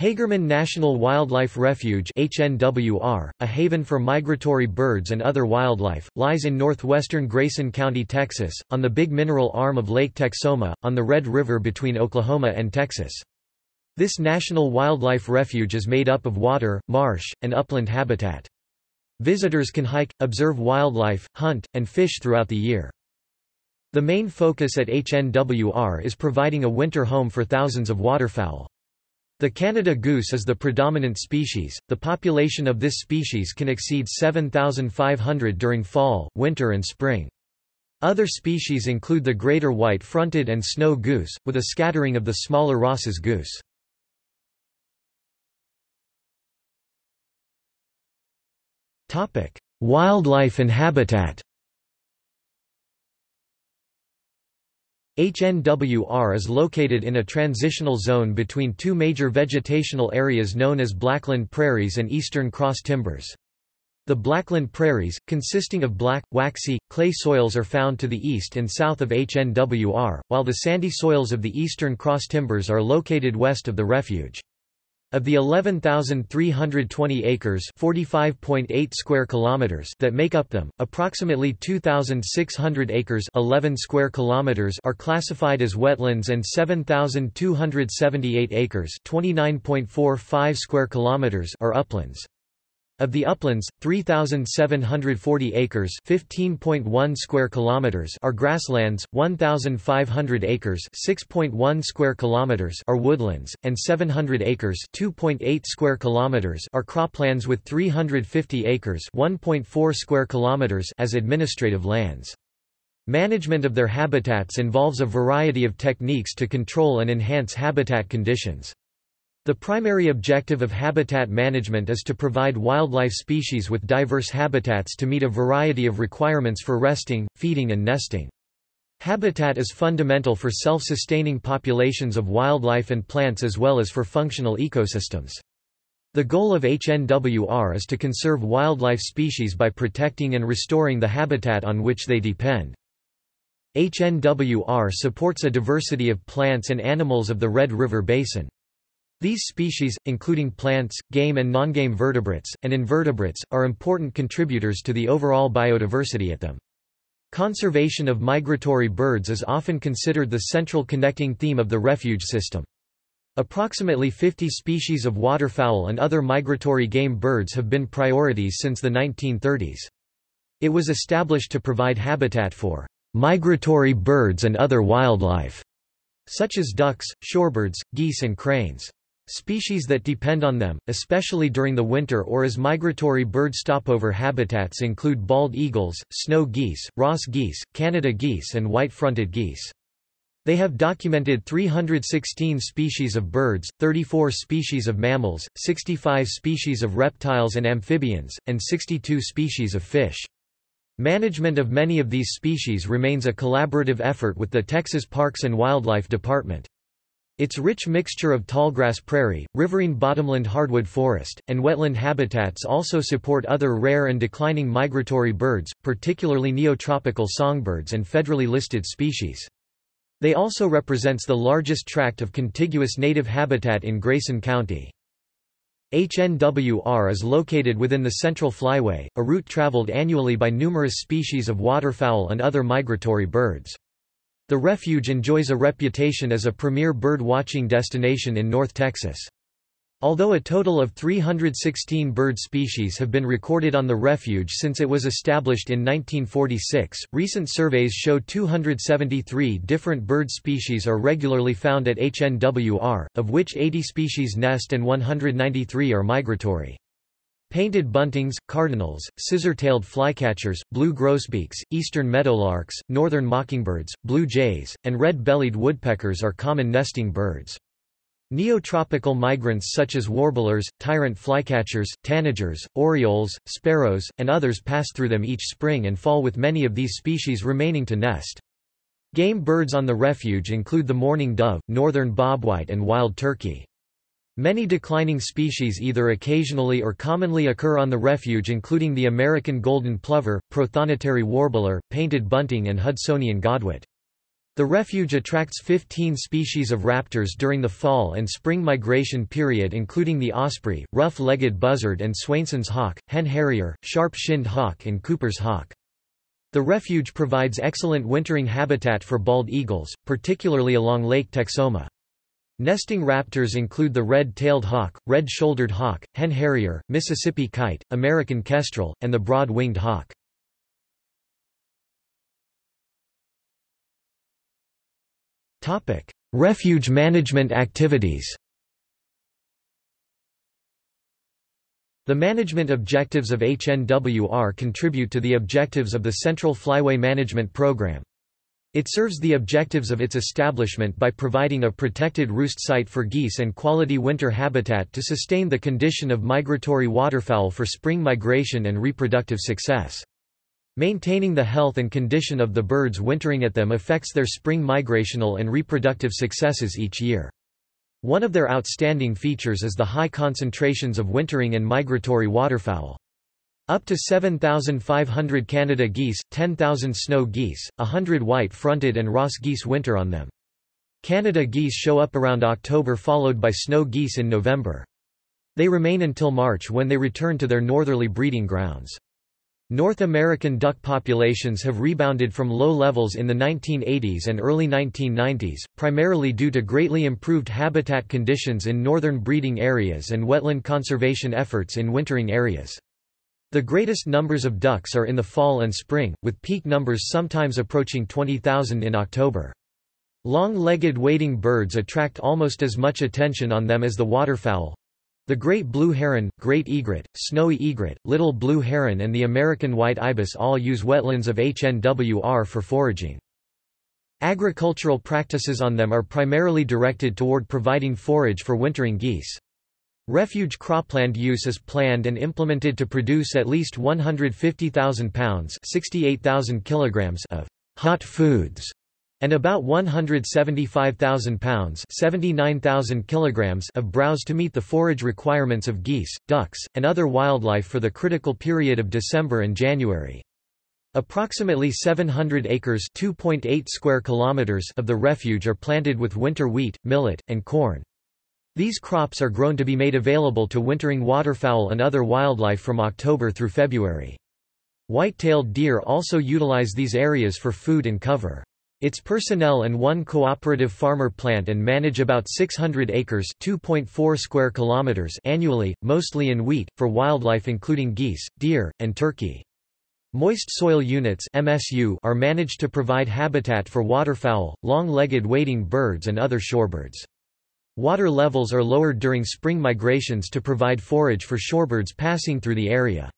Hagerman National Wildlife Refuge HNWR, a haven for migratory birds and other wildlife, lies in northwestern Grayson County, Texas, on the Big Mineral arm of Lake Texoma, on the Red River between Oklahoma and Texas. This national wildlife refuge is made up of water, marsh, and upland habitat. Visitors can hike, observe wildlife, hunt, and fish throughout the year. The main focus at HNWR is providing a winter home for thousands of waterfowl. The Canada goose is the predominant species. The population of this species can exceed 7,500 during fall, winter, and spring. Other species include the greater white-fronted and snow goose, with a scattering of the smaller Ross's goose. Wildlife and habitat. HNWR is located in a transitional zone between two major vegetational areas known as Blackland Prairies and Eastern Cross Timbers. The Blackland Prairies, consisting of black, waxy, clay soils are found to the east and south of HNWR, while the sandy soils of the Eastern Cross Timbers are located west of the refuge. Of the 11,320 acres (45.8 square kilometers) that make up them, approximately 2,600 acres (11 square kilometers) are classified as wetlands and 7,278 acres (29.45 square kilometers) are uplands. Of the uplands, 3740 acres, 15.1 square kilometers are grasslands, 1500 acres, 6.1 square kilometers are woodlands, and 700 acres, 2.8 square kilometers are croplands with 350 acres, 1.4 square kilometers as administrative lands. Management of their habitats involves a variety of techniques to control and enhance habitat conditions. The primary objective of habitat management is to provide wildlife species with diverse habitats to meet a variety of requirements for resting, feeding and nesting. Habitat is fundamental for self-sustaining populations of wildlife and plants as well as for functional ecosystems. The goal of HNWR is to conserve wildlife species by protecting and restoring the habitat on which they depend. HNWR supports a diversity of plants and animals of the Red River Basin. These species, including plants, game and non-game vertebrates, and invertebrates, are important contributors to the overall biodiversity at them. Conservation of migratory birds is often considered the central connecting theme of the refuge system. Approximately 50 species of waterfowl and other migratory game birds have been priorities since the 1930s. It was established to provide habitat for migratory birds and other wildlife, such as ducks, shorebirds, geese and cranes. Species that depend on them, especially during the winter or as migratory bird stopover habitats include bald eagles, snow geese, Ross geese, Canada geese and white-fronted geese. They have documented 316 species of birds, 34 species of mammals, 65 species of reptiles and amphibians, and 62 species of fish. Management of many of these species remains a collaborative effort with the Texas Parks and Wildlife Department. Its rich mixture of tallgrass prairie, riverine bottomland hardwood forest, and wetland habitats also support other rare and declining migratory birds, particularly neotropical songbirds and federally listed species. They also represents the largest tract of contiguous native habitat in Grayson County. HNWR is located within the Central Flyway, a route traveled annually by numerous species of waterfowl and other migratory birds. The refuge enjoys a reputation as a premier bird-watching destination in North Texas. Although a total of 316 bird species have been recorded on the refuge since it was established in 1946, recent surveys show 273 different bird species are regularly found at HNWR, of which 80 species nest and 193 are migratory. Painted buntings, cardinals, scissor-tailed flycatchers, blue grosbeaks, eastern meadowlarks, northern mockingbirds, blue jays, and red-bellied woodpeckers are common nesting birds. Neotropical migrants such as warblers, tyrant flycatchers, tanagers, orioles, sparrows, and others pass through them each spring and fall with many of these species remaining to nest. Game birds on the refuge include the mourning dove, northern bobwhite and wild turkey. Many declining species either occasionally or commonly occur on the refuge including the American golden plover, prothonotary warbler, painted bunting and Hudsonian godwit. The refuge attracts 15 species of raptors during the fall and spring migration period including the osprey, rough-legged buzzard and Swainson's hawk, hen harrier, sharp-shinned hawk and Cooper's hawk. The refuge provides excellent wintering habitat for bald eagles, particularly along Lake Texoma. Nesting raptors include the red-tailed hawk, red-shouldered hawk, hen harrier, Mississippi kite, American kestrel, and the broad-winged hawk. Refuge management activities The management objectives of HNWR contribute to the objectives of the Central Flyway Management Program. It serves the objectives of its establishment by providing a protected roost site for geese and quality winter habitat to sustain the condition of migratory waterfowl for spring migration and reproductive success. Maintaining the health and condition of the birds wintering at them affects their spring migrational and reproductive successes each year. One of their outstanding features is the high concentrations of wintering and migratory waterfowl. Up to 7,500 Canada geese, 10,000 snow geese, 100 white-fronted and Ross geese winter on them. Canada geese show up around October followed by snow geese in November. They remain until March when they return to their northerly breeding grounds. North American duck populations have rebounded from low levels in the 1980s and early 1990s, primarily due to greatly improved habitat conditions in northern breeding areas and wetland conservation efforts in wintering areas. The greatest numbers of ducks are in the fall and spring, with peak numbers sometimes approaching 20,000 in October. Long-legged wading birds attract almost as much attention on them as the waterfowl, the great blue heron, great egret, snowy egret, little blue heron and the American white ibis all use wetlands of HNWR for foraging. Agricultural practices on them are primarily directed toward providing forage for wintering geese. Refuge cropland use is planned and implemented to produce at least 150,000 pounds kilograms of hot foods and about 175,000 pounds 79,000 kilograms of browse to meet the forage requirements of geese, ducks, and other wildlife for the critical period of December and January. Approximately 700 acres square kilometers of the refuge are planted with winter wheat, millet, and corn. These crops are grown to be made available to wintering waterfowl and other wildlife from October through February. White-tailed deer also utilize these areas for food and cover. Its personnel and one cooperative farmer plant and manage about 600 acres (2.4 square kilometers annually, mostly in wheat, for wildlife including geese, deer, and turkey. Moist soil units MSU are managed to provide habitat for waterfowl, long-legged wading birds and other shorebirds. Water levels are lowered during spring migrations to provide forage for shorebirds passing through the area.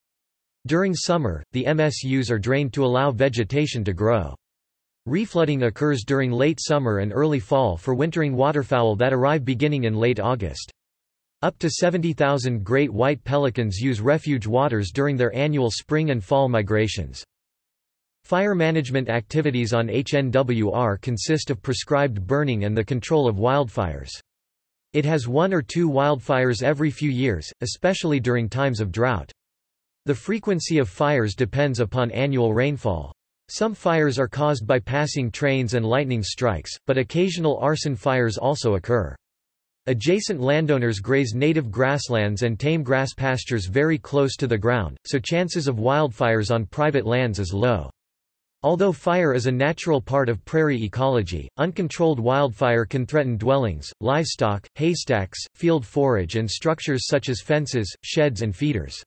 During summer, the MSUs are drained to allow vegetation to grow. Reflooding occurs during late summer and early fall for wintering waterfowl that arrive beginning in late August. Up to 70,000 great white pelicans use refuge waters during their annual spring and fall migrations. Fire management activities on HNWR consist of prescribed burning and the control of wildfires. It has one or two wildfires every few years, especially during times of drought. The frequency of fires depends upon annual rainfall. Some fires are caused by passing trains and lightning strikes, but occasional arson fires also occur. Adjacent landowners graze native grasslands and tame grass pastures very close to the ground, so chances of wildfires on private lands is low. Although fire is a natural part of prairie ecology, uncontrolled wildfire can threaten dwellings, livestock, haystacks, field forage and structures such as fences, sheds and feeders.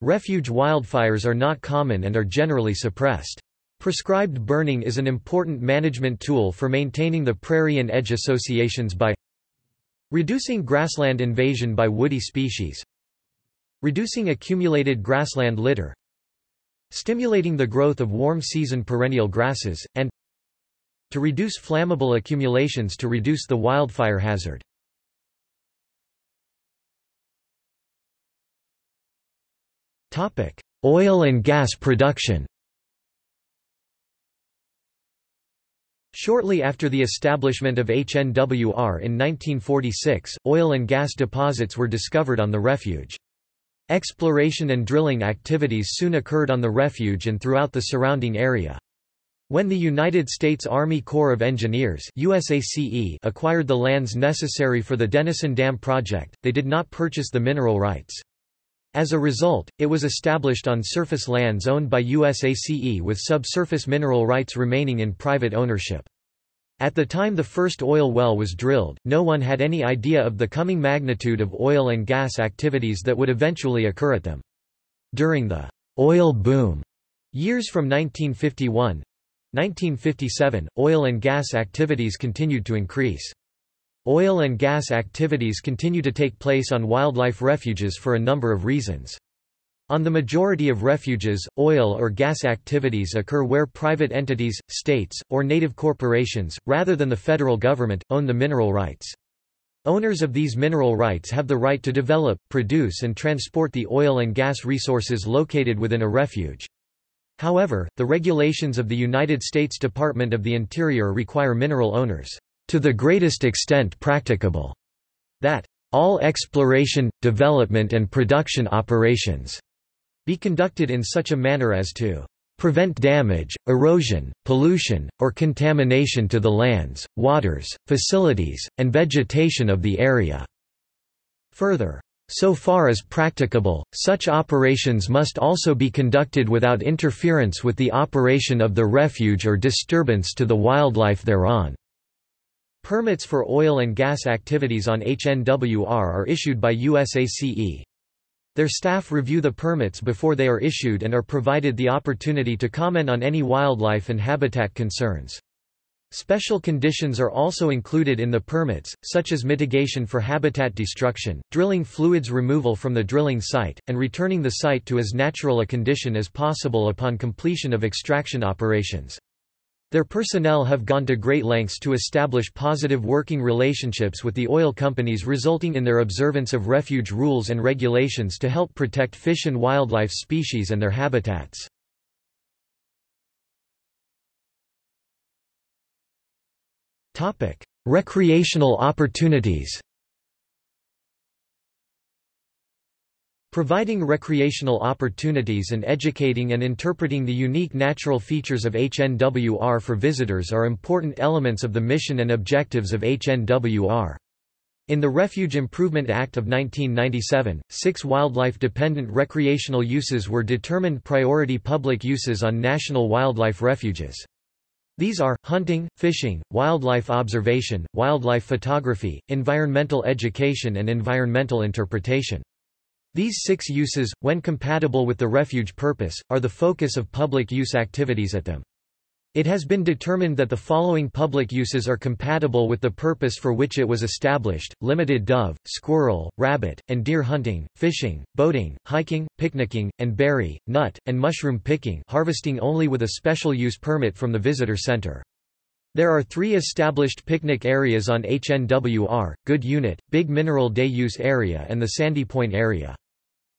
Refuge wildfires are not common and are generally suppressed. Prescribed burning is an important management tool for maintaining the prairie and edge associations by reducing grassland invasion by woody species, reducing accumulated grassland litter, stimulating the growth of warm-season perennial grasses, and to reduce flammable accumulations to reduce the wildfire hazard. Oil and gas production Shortly after the establishment of HNWR in 1946, oil and gas deposits were discovered on the refuge. Exploration and drilling activities soon occurred on the refuge and throughout the surrounding area. When the United States Army Corps of Engineers USACE acquired the lands necessary for the Denison Dam project, they did not purchase the mineral rights. As a result, it was established on surface lands owned by USACE with subsurface mineral rights remaining in private ownership. At the time the first oil well was drilled, no one had any idea of the coming magnitude of oil and gas activities that would eventually occur at them. During the oil boom years from 1951 1957, oil and gas activities continued to increase. Oil and gas activities continue to take place on wildlife refuges for a number of reasons. On the majority of refuges, oil or gas activities occur where private entities, states, or native corporations, rather than the federal government, own the mineral rights. Owners of these mineral rights have the right to develop, produce and transport the oil and gas resources located within a refuge. However, the regulations of the United States Department of the Interior require mineral owners to the greatest extent practicable, that all exploration, development and production operations be conducted in such a manner as to prevent damage, erosion, pollution, or contamination to the lands, waters, facilities, and vegetation of the area." Further, so far as practicable, such operations must also be conducted without interference with the operation of the refuge or disturbance to the wildlife thereon. Permits for oil and gas activities on HNWR are issued by USACE. Their staff review the permits before they are issued and are provided the opportunity to comment on any wildlife and habitat concerns. Special conditions are also included in the permits, such as mitigation for habitat destruction, drilling fluids removal from the drilling site, and returning the site to as natural a condition as possible upon completion of extraction operations. Their personnel have gone to great lengths to establish positive working relationships with the oil companies resulting in their observance of refuge rules and regulations to help protect fish and wildlife species and their habitats. Recreational opportunities Providing recreational opportunities and educating and interpreting the unique natural features of HNWR for visitors are important elements of the mission and objectives of HNWR. In the Refuge Improvement Act of 1997, six wildlife-dependent recreational uses were determined priority public uses on national wildlife refuges. These are, hunting, fishing, wildlife observation, wildlife photography, environmental education and environmental interpretation. These six uses, when compatible with the refuge purpose, are the focus of public use activities at them. It has been determined that the following public uses are compatible with the purpose for which it was established, limited dove, squirrel, rabbit, and deer hunting, fishing, boating, hiking, picnicking, and berry, nut, and mushroom picking harvesting only with a special use permit from the visitor center. There are three established picnic areas on HNWR, Good Unit, Big Mineral Day Use Area and the Sandy Point area.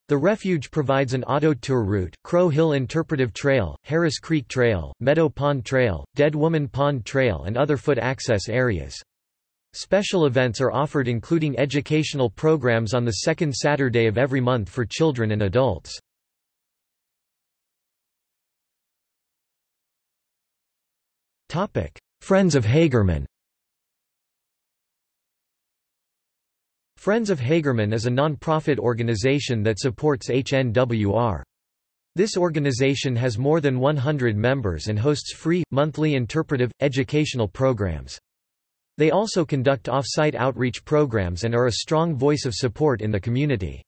The refuge provides an auto tour route, Crow Hill Interpretive Trail, Harris Creek Trail, Meadow Pond Trail, Dead Woman Pond Trail and other foot access areas. Special events are offered including educational programs on the second Saturday of every month for children and adults. Friends of Hagerman Friends of Hagerman is a non-profit organization that supports HNWR. This organization has more than 100 members and hosts free, monthly interpretive, educational programs. They also conduct off-site outreach programs and are a strong voice of support in the community.